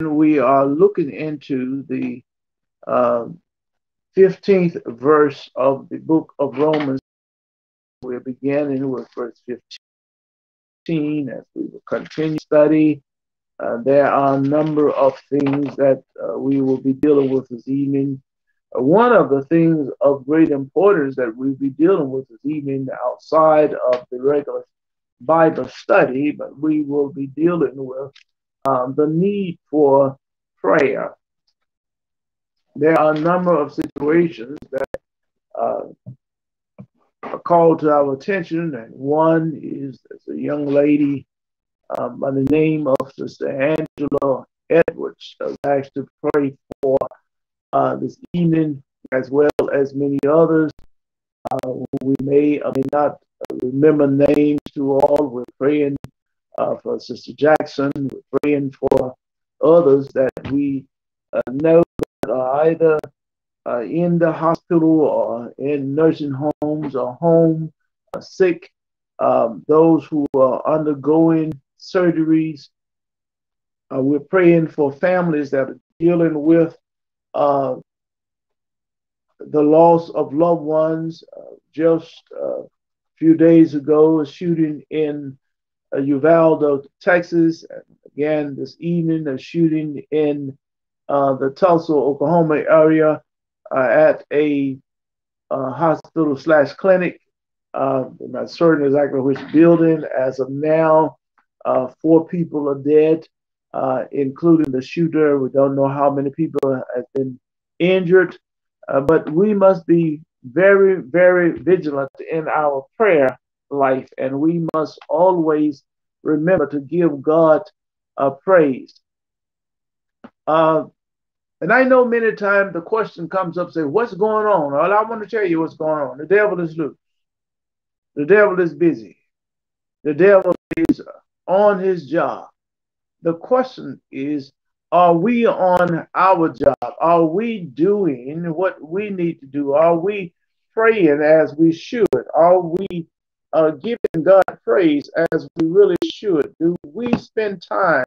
we are looking into the uh, 15th verse of the book of Romans. We're beginning with verse 15 as we will continue study. Uh, there are a number of things that uh, we will be dealing with this evening. Uh, one of the things of great importance that we'll be dealing with this evening outside of the regular Bible study, but we will be dealing with um, the need for prayer. There are a number of situations that uh, are called to our attention, and one is a young lady um, by the name of Sister Angela Edwards was asked to pray for uh, this evening, as well as many others. Uh, we may or may not remember names to all. We're praying uh, for Sister Jackson. We're praying for others that we uh, know that are either uh, in the hospital or in nursing homes or home uh, sick, um, those who are undergoing surgeries. Uh, we're praying for families that are dealing with uh, the loss of loved ones. just a few days ago, a shooting in uh, Uvalde, Texas. Again, this evening, a shooting in uh, the Tulsa, Oklahoma area uh, at a uh, hospital slash clinic. Uh, I'm not certain exactly which building. As of now, uh, four people are dead, Uh, including the shooter. We don't know how many people have been injured, but we must be very, very vigilant in our prayer life, and we must always remember to give God uh, praise. Uh, and I know many times the question comes up, say, what's going on? Well, I want to tell you what's going on. The devil is loose. The devil is busy. The devil is on his job. The question is, are we on our job? Are we doing what we need to do? Are we praying as we should? Are we uh, giving God praise as we really should? Do we spend time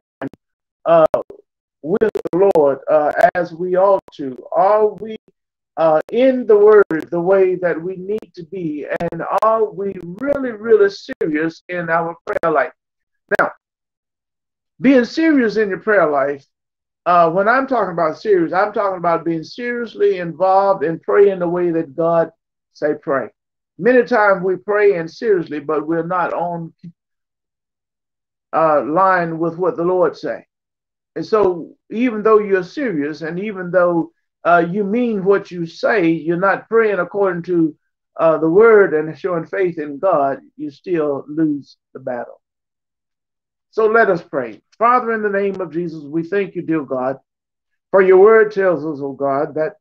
uh, with the Lord uh, as we ought to? Are we uh, in the Word the way that we need to be? And are we really, really serious in our prayer life? Now, being serious in your prayer life, uh, when I'm talking about serious, I'm talking about being seriously involved in praying the way that God say pray. Many times we pray and seriously, but we're not on uh, line with what the Lord say. And so, even though you're serious, and even though uh, you mean what you say, you're not praying according to uh, the word and showing faith in God, you still lose the battle. So let us pray. Father, in the name of Jesus, we thank you, dear God, for your word tells us, oh God, that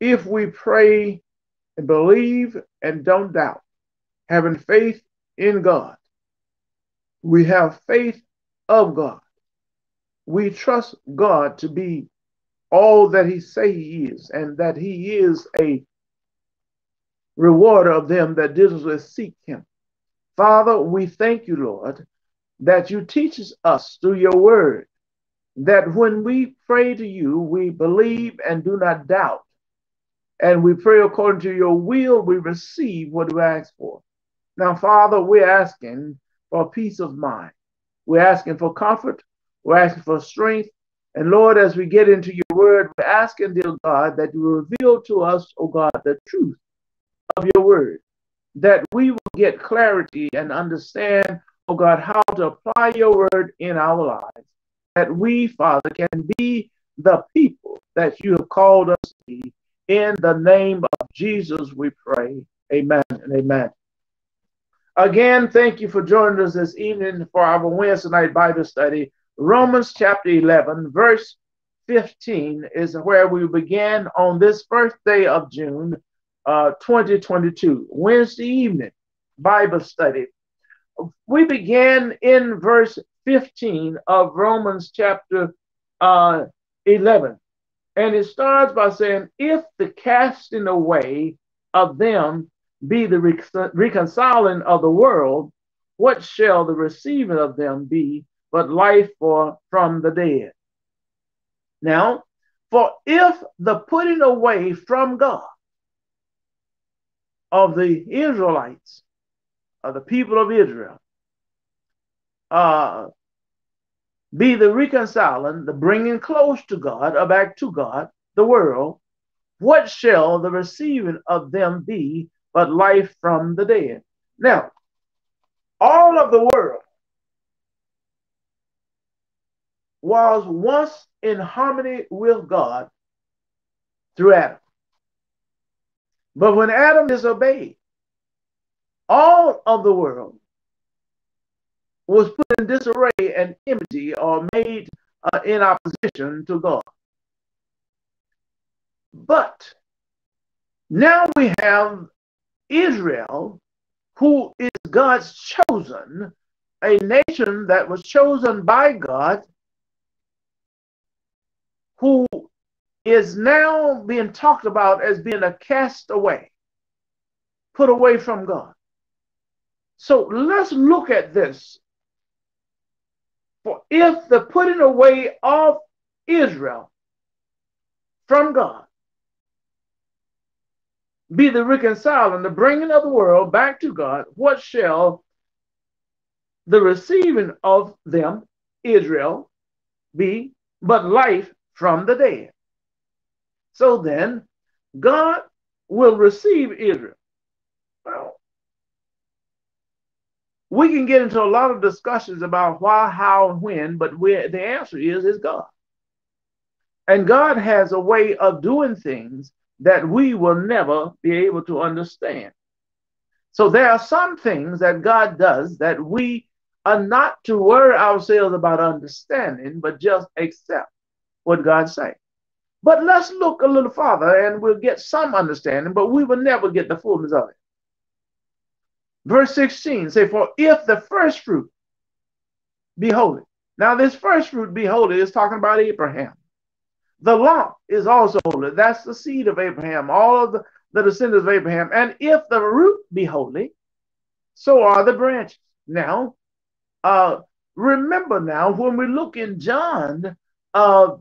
if we pray and believe and don't doubt, having faith in God. We have faith of God. We trust God to be all that he say he is and that he is a rewarder of them that diligently seek him. Father, we thank you, Lord, that you teach us through your word that when we pray to you, we believe and do not doubt and we pray according to your will, we receive what we ask for. Now, Father, we're asking for peace of mind. We're asking for comfort. We're asking for strength. And Lord, as we get into your word, we're asking, dear God, that you reveal to us, oh God, the truth of your word, that we will get clarity and understand, oh God, how to apply your word in our lives, that we, Father, can be the people that you have called us to be in the name of Jesus, we pray. Amen and amen. Again, thank you for joining us this evening for our Wednesday night Bible study. Romans chapter 11, verse 15 is where we begin on this first day of June uh, 2022, Wednesday evening Bible study. We begin in verse 15 of Romans chapter uh, 11. And it starts by saying, if the casting away of them be the reconciling of the world, what shall the receiving of them be but life for from the dead? Now, for if the putting away from God of the Israelites, of the people of Israel, uh, be the reconciling, the bringing close to God, or back to God, the world, what shall the receiving of them be but life from the dead? Now, all of the world was once in harmony with God through Adam. But when Adam disobeyed, all of the world was put in disarray and enmity or made uh, in opposition to God. But now we have Israel, who is God's chosen, a nation that was chosen by God, who is now being talked about as being a castaway, put away from God. So let's look at this. For if the putting away of Israel from God be the reconciling, the bringing of the world back to God, what shall the receiving of them, Israel, be but life from the dead? So then, God will receive Israel. Well, we can get into a lot of discussions about why, how, and when, but the answer is is God. And God has a way of doing things that we will never be able to understand. So there are some things that God does that we are not to worry ourselves about understanding, but just accept what God says. But let's look a little farther and we'll get some understanding, but we will never get the fullness of it. Verse 16 say, For if the first fruit be holy. Now, this first fruit be holy is talking about Abraham. The lump is also holy. That's the seed of Abraham, all of the, the descendants of Abraham. And if the root be holy, so are the branches. Now, uh, remember now, when we look in John uh,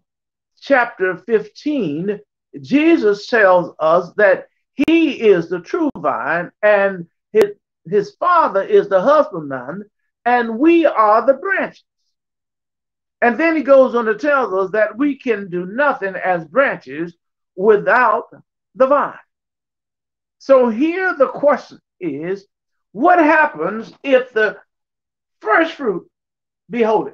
chapter 15, Jesus tells us that he is the true vine and his, his father is the husbandman, and we are the branches. And then he goes on to tell us that we can do nothing as branches without the vine. So here the question is what happens if the first fruit be holy?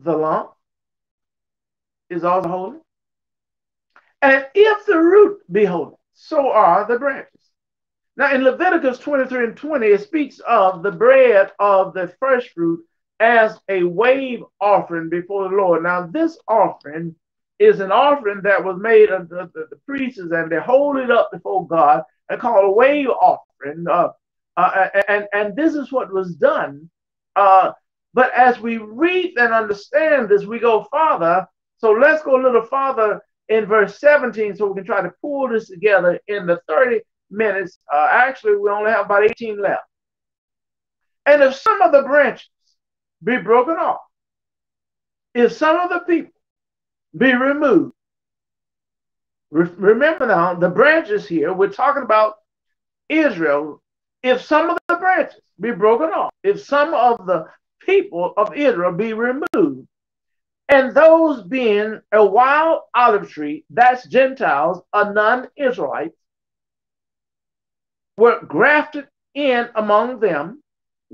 The lump is also holy. And if the root be holy, so are the branches. Now, in Leviticus 23 and 20, it speaks of the bread of the first fruit as a wave offering before the Lord. Now, this offering is an offering that was made unto the, the priests, and they hold it up before God and call a wave offering. Uh, uh, and, and this is what was done. Uh, but as we read and understand this, we go farther. So let's go a little farther in verse 17 so we can try to pull this together in the 30 minutes. Uh, actually, we only have about 18 left. And if some of the branches be broken off, if some of the people be removed, re- remember now, the branches here, we're talking about Israel. If some of the branches be broken off, if some of the people of Israel be removed, and those being a wild olive tree, that's Gentiles, a non Israelite, were grafted in among them.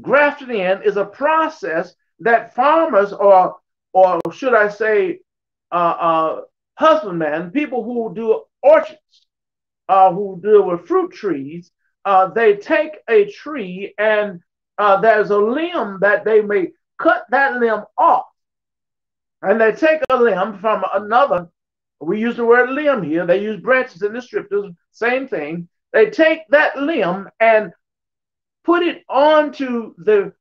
Grafted in is a process that farmers or or should I say uh, uh, husbandmen, people who do orchards, uh, who deal with fruit trees, uh, they take a tree and uh, there's a limb that they may cut that limb off. And they take a limb from another. We use the word limb here. They use branches in the scriptures, same thing. They take that limb and put it onto the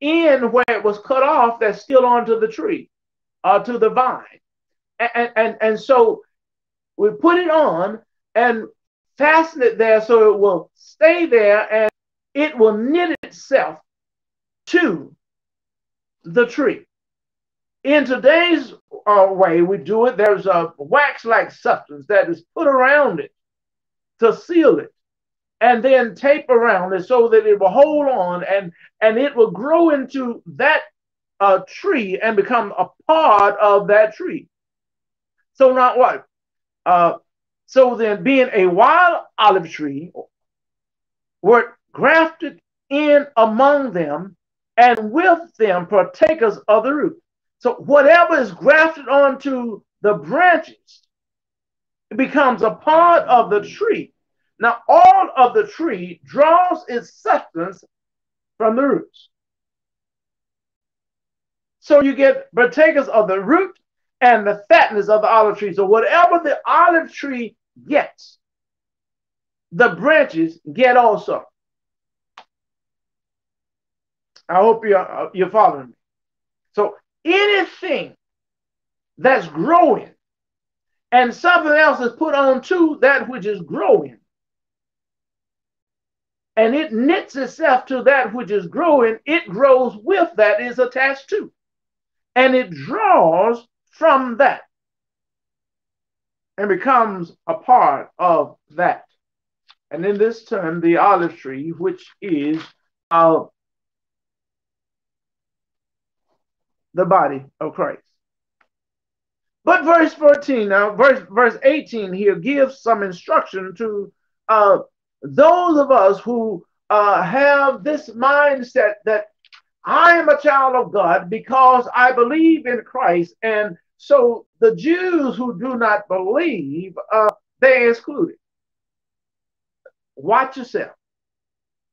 end where it was cut off that's still onto the tree, uh, to the vine. And, and, and so we put it on and fasten it there so it will stay there and it will knit itself to the tree. In today's uh, way we do it, there's a wax-like substance that is put around it to seal it and then tape around it so that it will hold on and and it will grow into that uh, tree and become a part of that tree. So not what? Uh, so then being a wild olive tree were grafted in among them and with them partakers of the root. So whatever is grafted onto the branches becomes a part of the tree. Now, all of the tree draws its substance from the roots. So you get partakers of the root and the fatness of the olive tree. So whatever the olive tree gets, the branches get also. I hope you're, uh, you're following me. So anything that's growing and something else is put on to that which is growing and it knits itself to that which is growing, it grows with that is attached to. And it draws from that and becomes a part of that. And in this term, the olive tree, which is uh, the body of Christ. But verse 14, now verse, verse 18 here gives some instruction to uh, those of us who uh, have this mindset that I am a child of God because I believe in Christ. And so the Jews who do not believe, uh, they are excluded. Watch yourself.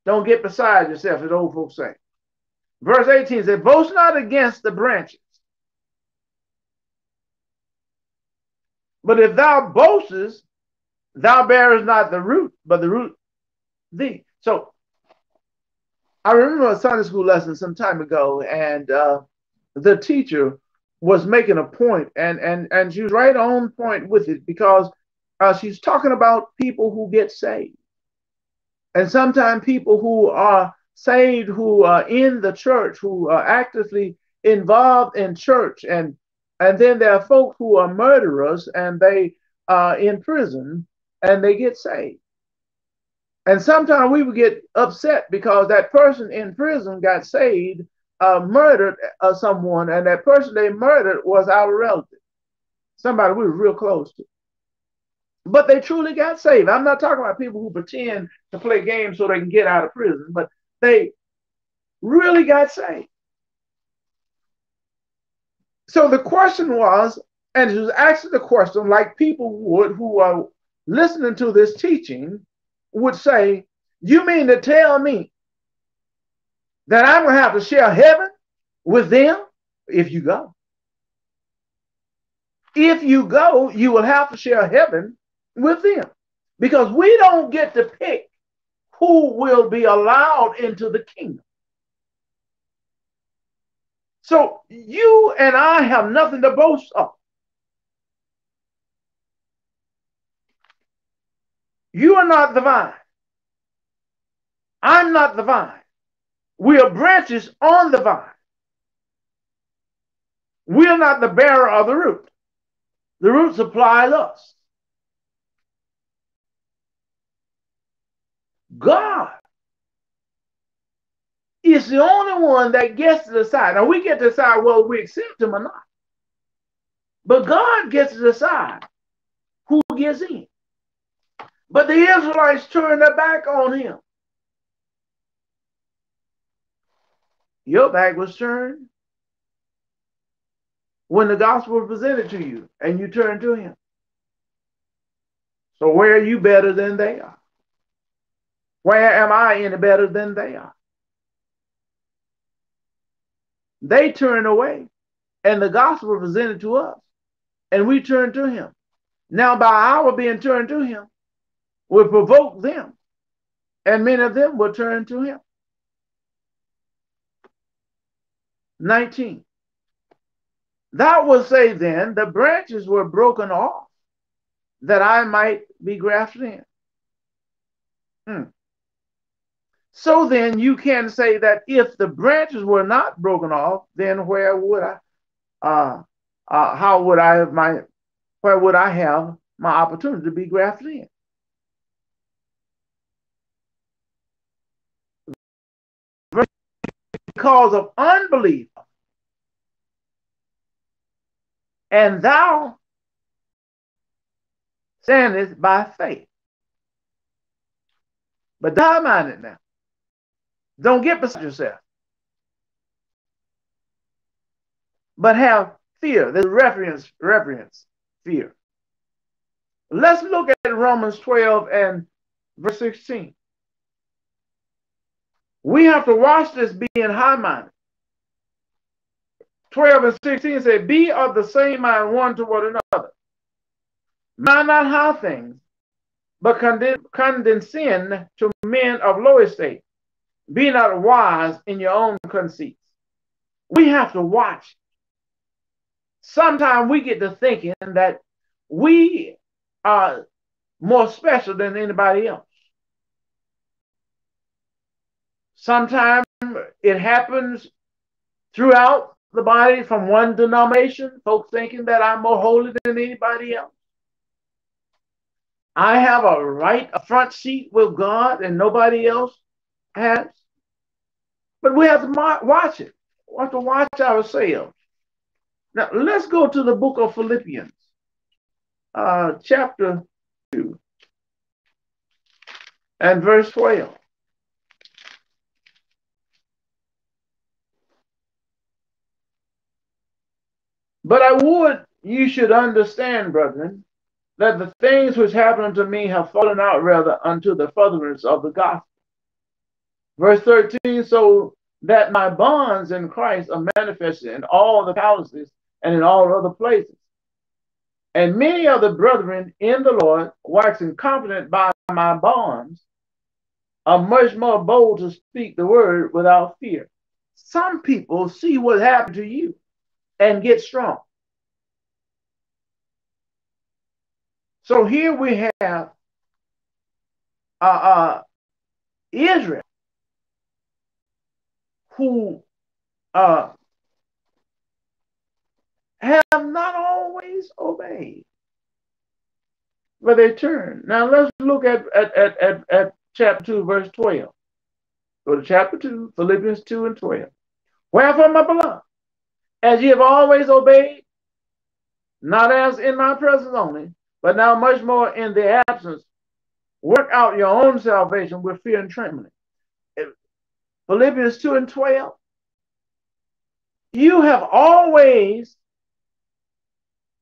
Don't get beside yourself, as old folks say. Verse 18 says, Boast not against the branches. But if thou boastest, thou bearest not the root, but the root thee. So I remember a Sunday school lesson some time ago, and uh, the teacher was making a point, and and and she was right on point with it because uh, she's talking about people who get saved, and sometimes people who are saved who are in the church, who are actively involved in church, and and then there are folk who are murderers and they are in prison and they get saved. And sometimes we would get upset because that person in prison got saved, uh, murdered uh, someone, and that person they murdered was our relative, somebody we were real close to. But they truly got saved. I'm not talking about people who pretend to play games so they can get out of prison, but they really got saved. So the question was, and he was asking the question like people would who are listening to this teaching would say, You mean to tell me that I'm going to have to share heaven with them if you go? If you go, you will have to share heaven with them because we don't get to pick who will be allowed into the kingdom. So you and I have nothing to boast of. You are not the vine. I'm not the vine. We are branches on the vine. We are not the bearer of the root. The root supplies us. God is the only one that gets to decide. Now we get to decide whether we accept him or not. But God gets to decide who gets in. But the Israelites turned their back on him. Your back was turned when the gospel was presented to you and you turned to him. So where are you better than they are? Where am I any better than they are? They turned away and the gospel presented to us and we turned to him. Now by our being turned to him, will provoke them, and many of them will turn to him. 19. Thou will say then, the branches were broken off, that I might be grafted in. Hmm. So then you can say that if the branches were not broken off, then where would I uh, uh, how would I have my, where would I have my opportunity to be grafted in? Because of unbelief. And thou standest by faith. But die minded now. Don't get beside yourself. But have fear. There's reference, reference, fear. Let's look at Romans 12 and verse 16. We have to watch this being high minded. 12 and 16 say, Be of the same mind one toward another. Mind not high things, but condescend to men of low estate. Be not wise in your own conceits. We have to watch. Sometimes we get to thinking that we are more special than anybody else. Sometimes it happens throughout the body from one denomination, folks thinking that I'm more holy than anybody else. I have a right, a front seat with God, and nobody else has. But we have to watch it. We have to watch ourselves. Now, let's go to the book of Philippians, uh, chapter 2, and verse 12. But I would you should understand, brethren, that the things which happen unto me have fallen out rather unto the furtherance of the gospel. Verse 13, so that my bonds in Christ are manifested in all the palaces and in all other places. And many of the brethren in the Lord, waxing confident by my bonds, are much more bold to speak the word without fear. Some people see what happened to you and get strong. So here we have uh, uh, Israel, who uh, have not always obeyed, but they turn. Now let's look at, at, at, at, at chapter 2, verse 12. Go to chapter 2, Philippians 2 and 12. Wherefore, my beloved, as ye have always obeyed, not as in my presence only, but now much more in the absence, work out your own salvation with fear and trembling. Philippians 2 and 12. You have always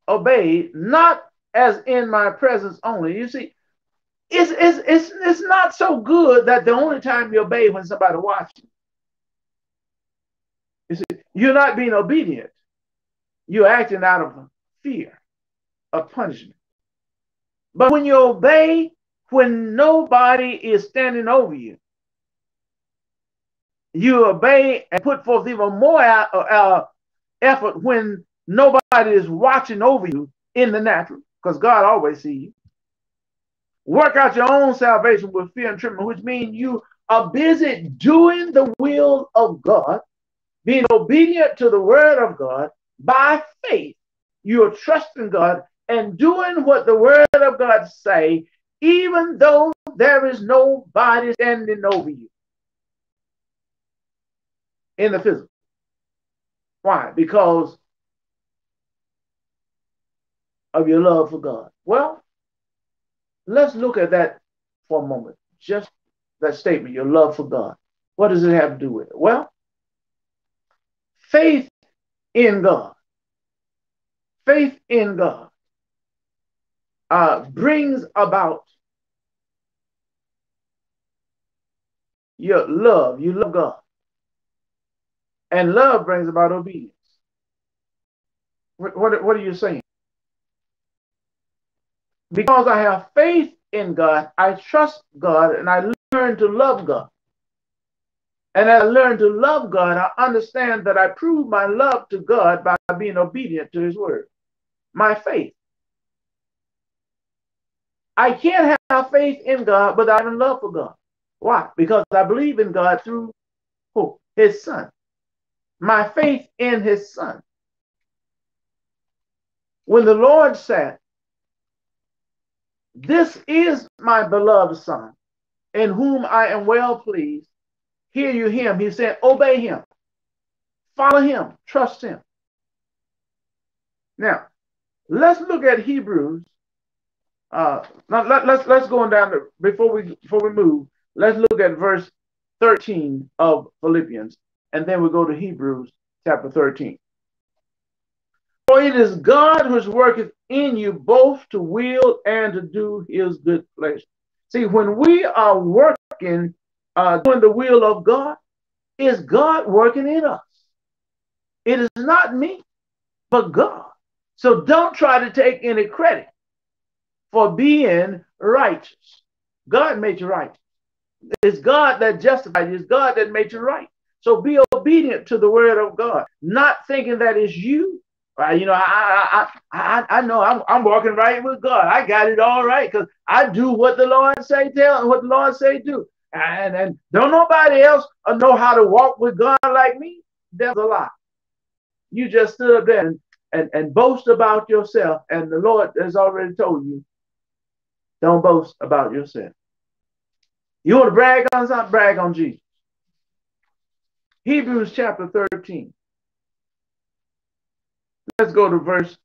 obeyed, not as in my presence only. You see, it's, it's, it's, it's not so good that the only time you obey when somebody watching. You see, you're not being obedient. You're acting out of fear of punishment. But when you obey, when nobody is standing over you, you obey and put forth even more uh, uh, effort when nobody is watching over you in the natural, because God always sees you. Work out your own salvation with fear and trembling, which means you are busy doing the will of God, being obedient to the word of God by faith. You are trusting God and doing what the word of God say, even though there is nobody standing over you in the physical. Why? Because of your love for God. Well, let's look at that for a moment. Just that statement, your love for God. What does it have to do with it? Well, faith in God. Faith in God uh, brings about your love. You love God. And love brings about obedience. What, what, what are you saying? Because I have faith in God, I trust God, and I learn to love God. And I learn to love God, I understand that I prove my love to God by being obedient to his word. My faith. I can't have faith in God without having love for God. Why? Because I believe in God through who? His son. My faith in his son. when the Lord said, This is my beloved Son, in whom I am well pleased, hear you him. He said, Obey him, follow him, trust him. Now, let's look at Hebrews. Uh, now let, let's let's go on down to, before we before we move. Let's look at verse 13 of Philippians, and then we go to Hebrews chapter 13. For it is God which worketh in you both to will and to do his good pleasure. See, when we are working, uh, doing the will of God, is God working in us. It is not me, but God. So don't try to take any credit for being righteous. God made you right. It's God that justified you. It's God that made you right. So be obedient to the word of God, not thinking that it's you. Right? You know, I I I I know I'm I'm walking right with God. I got it all right because I do what the Lord say tell and what the Lord say do. And and don't nobody else uh, know how to walk with God like me. That's a lie. You just stood up there and, and, and boast about yourself, and the Lord has already told you, don't boast about yourself. You want to brag on something? Brag on Jesus. Hebrews chapter 13. Let's go to verse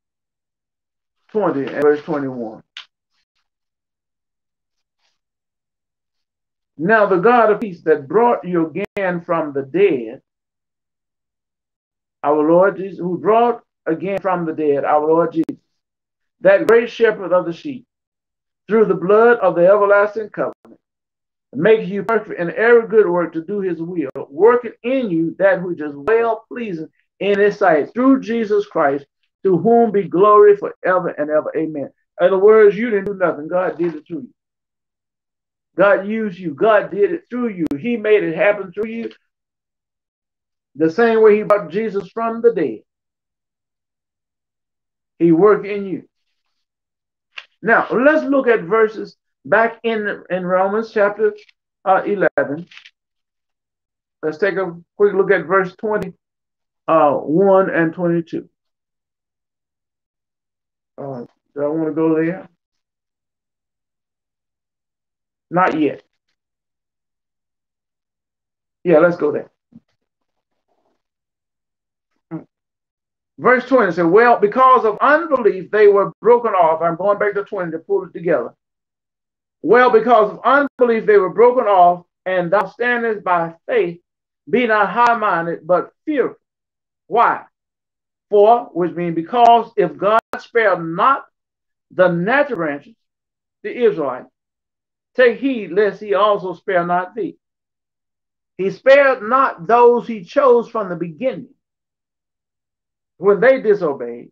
20 and verse 21. Now the God of peace that brought you again from the dead, our Lord Jesus, who brought again from the dead our Lord Jesus, that great shepherd of the sheep, through the blood of the everlasting covenant, make you perfect in every good work to do his will, working in you that which is well pleasing in his sight through Jesus Christ, to whom be glory forever and ever. Amen. In other words, you didn't do nothing. God did it through you. God used you. God did it through you. He made it happen through you. The same way he brought Jesus from the dead. He worked in you. Now, let's look at verses back in, in Romans chapter uh, 11. Let's take a quick look at verse 21 uh, and 22. Uh, do I want to go there? Not yet. Yeah, let's go there. Verse 20 said, Well, because of unbelief, they were broken off. I'm going back to 20 to pull it together. Well, because of unbelief, they were broken off, and thou standest by faith, be not high minded, but fearful. Why? For, which means because if God spared not the natural branches, the Israelites, take heed lest he also spare not thee. He spared not those he chose from the beginning when they disobeyed.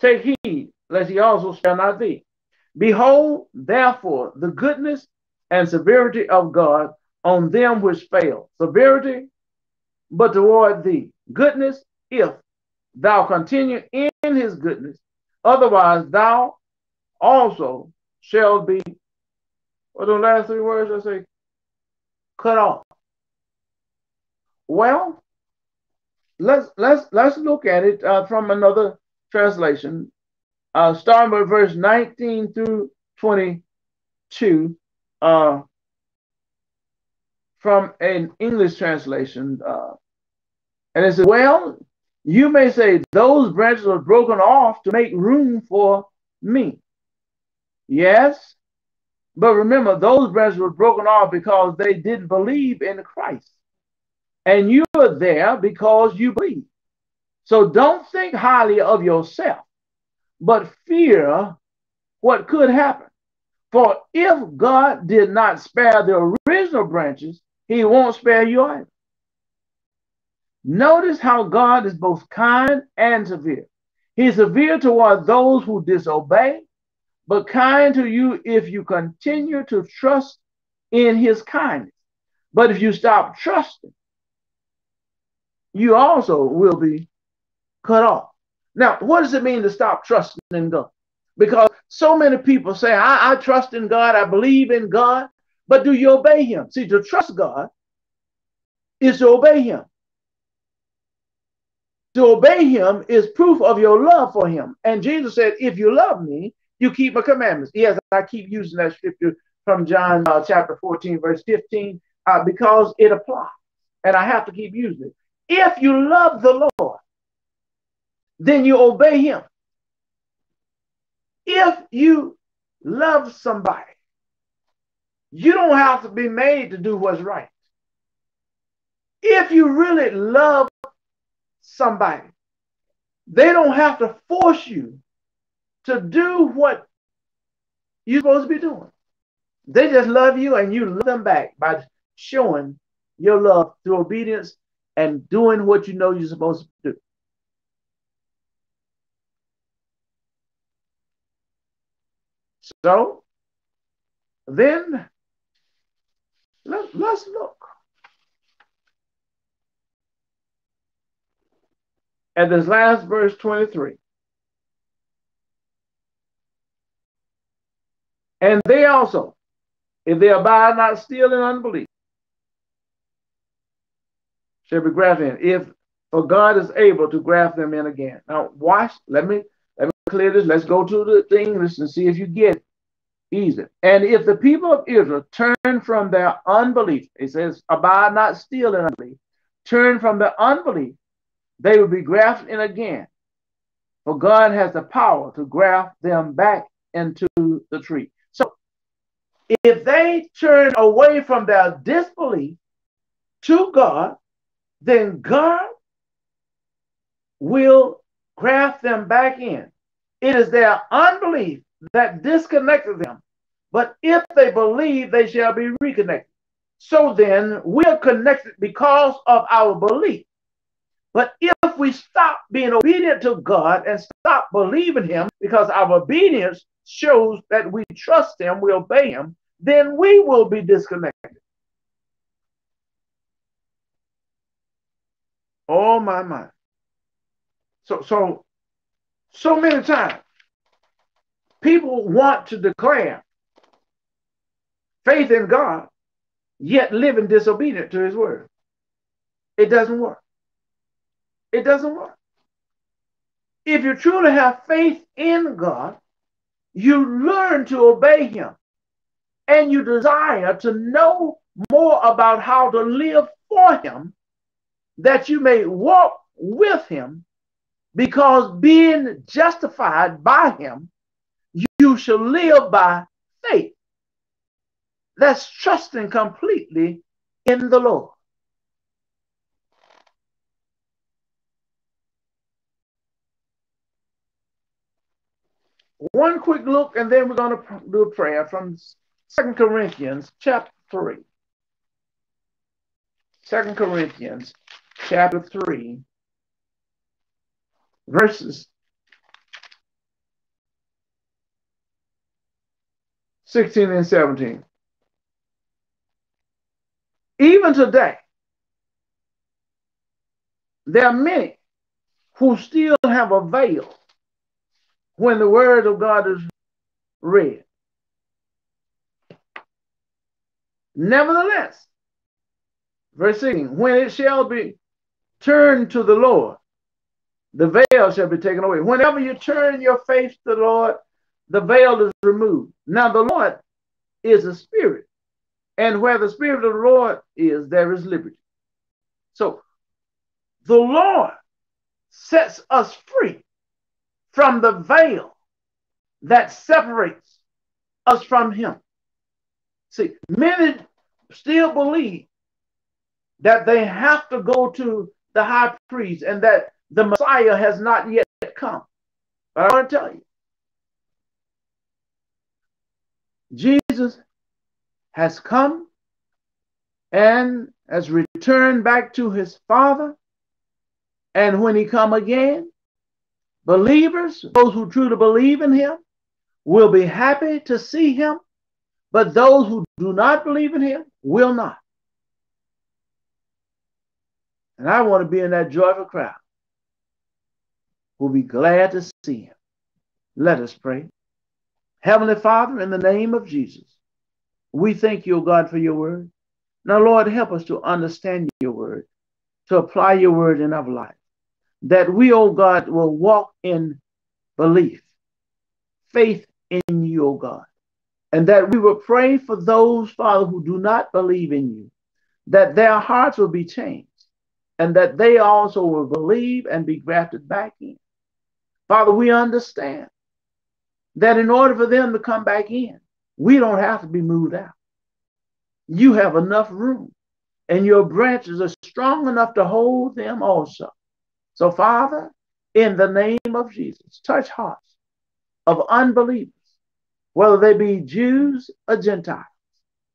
Take heed lest he also spare not thee. Behold, therefore, the goodness and severity of God on them which fail. Severity, but toward thee. Goodness, if thou continue in his goodness. Otherwise, thou also shall be, what the last three words I say? Cut off. Well, let's let's let's look at it uh, from another translation uh, starting with verse 19 through 22 uh, from an English translation. Uh, and it says, Well, you may say those branches were broken off to make room for me. Yes, but remember, those branches were broken off because they didn't believe in Christ. And you are there because you believe. So don't think highly of yourself but fear what could happen. For if God did not spare the original branches, he won't spare you either. Notice how God is both kind and severe. He's severe toward those who disobey, but kind to you if you continue to trust in his kindness. But if you stop trusting, you also will be cut off. Now, what does it mean to stop trusting in God? Because so many people say, I, I trust in God, I believe in God, but do you obey Him? See, to trust God is to obey Him. to obey him is proof of your love for him. And Jesus said, If you love me, you keep my commandments. Yes, I keep using that scripture from John uh, chapter 14, verse 15, uh, because it applies. And I have to keep using it. If you love the Lord, then you obey him. If you love somebody, you don't have to be made to do what's right. If you really love somebody, they don't have to force you to do what you're supposed to be doing. They just love you and you love them back by showing your love through obedience and doing what you know you're supposed to do. So then let, let's look at this last verse 23. And they also, if they abide not still in unbelief, shall be grafted in. If for God is able to graft them in again. Now watch, let me let me clear this. Let's go to the English and see if you get it. Easy. And if the people of Israel turn from their unbelief, it says, abide not still in unbelief, turn from their unbelief, they will be grafted in again. For God has the power to graft them back into the tree. So if they turn away from their disbelief to God, then God will graft them back in. It is their unbelief that disconnected them. But if they believe, they shall be reconnected. So then, we are connected because of our belief. But if we stop being obedient to God and stop believing Him because our obedience shows that we trust Him, we obey Him, then we will be disconnected. Oh my my. So so so many times people want to declare faith in God, yet living disobedient to his word. It doesn't work. It doesn't work. If you truly have faith in God, you learn to obey him and you desire to know more about how to live for him that you may walk with him because being justified by him, you shall live by faith. That's trusting completely in the Lord. One quick look, and then we're going to do a prayer from Second Corinthians chapter 3. 2 Corinthians chapter 3, verses 16 and 17. Even today, there are many who still have a veil when the word of God is read. Nevertheless, verse 16, when it shall be turned to the Lord, the veil shall be taken away. Whenever you turn your face to the Lord, the veil is removed. Now, the Lord is a spirit, and where the spirit of the Lord is, there is liberty. So, the Lord sets us free from the veil that separates us from Him. See, many still believe that they have to go to the high priest and that the Messiah has not yet come. But I want to tell you, Jesus has come and has returned back to his Father. And when he come again, believers, those who truly believe in him, will be happy to see him. But those who do not believe in him will not. And I want to be in that joyful crowd will be glad to see him. Let us pray. Heavenly Father, in the name of Jesus, we thank you, God, for your word. Now, Lord, help us to understand your word, to apply your word in our life. that we, oh God, will walk in belief, faith in you, oh God, and that we will pray for those, Father, who do not believe in you, that their hearts will be changed, and that they also will believe and be grafted back in. Father, we understand that in order for them to come back in, we don't have to be moved out. You have enough room, and your branches are strong enough to hold them also. So, Father, in the name of Jesus, touch hearts of unbelievers, whether they be Jews or Gentiles.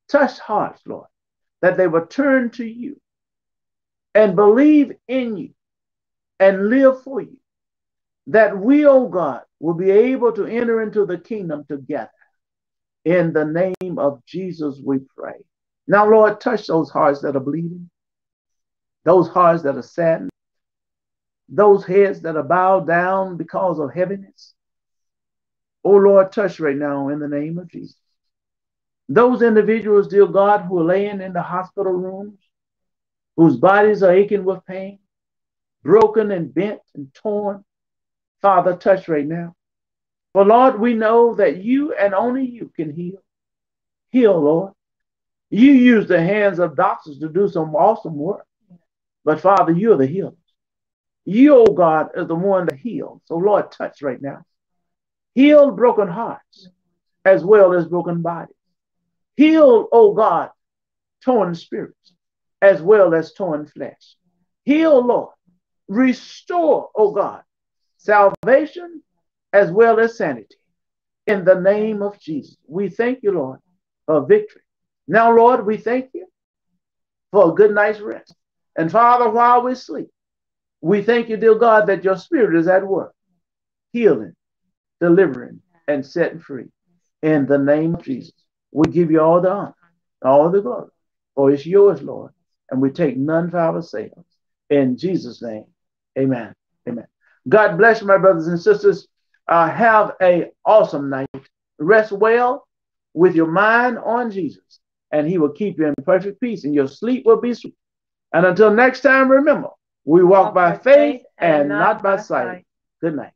Touch hearts, Lord, that they will turn to you and believe in you and live for you. That we, oh God, will be able to enter into the kingdom together. In the name of Jesus, we pray. Now, Lord, touch those hearts that are bleeding, those hearts that are saddened, those heads that are bowed down because of heaviness. Oh, Lord, touch right now in the name of Jesus. Those individuals, dear God, who are laying in the hospital rooms, whose bodies are aching with pain, broken and bent and torn, Father, touch right now. For Lord, we know that you and only you can heal. Heal, Lord. You use the hands of doctors to do some awesome work. But Father, you're the healer. You, oh God, is the one that heals. So Lord, touch right now. Heal broken hearts as well as broken bodies. Heal, oh God, torn spirits as well as torn flesh. Heal, Lord. Restore, oh God, salvation as well as sanity. In the name of Jesus, we thank you, Lord, for victory. Now, Lord, we thank you for a good night's rest. And Father, while we sleep, we thank you, dear God, that your spirit is at work, healing, delivering, and setting free. In the name of Jesus, we give you all the honor, all the glory, for it's yours, Lord, and we take none for ourselves. In Jesus' name, amen. Amen. God bless you, my brothers and sisters. Uh, have a awesome night. Rest well with your mind on Jesus, and he will keep you in perfect peace, and your sleep will be sweet. And until next time, remember, we walk, walk by, by faith and, and not by sight. sight. Good night.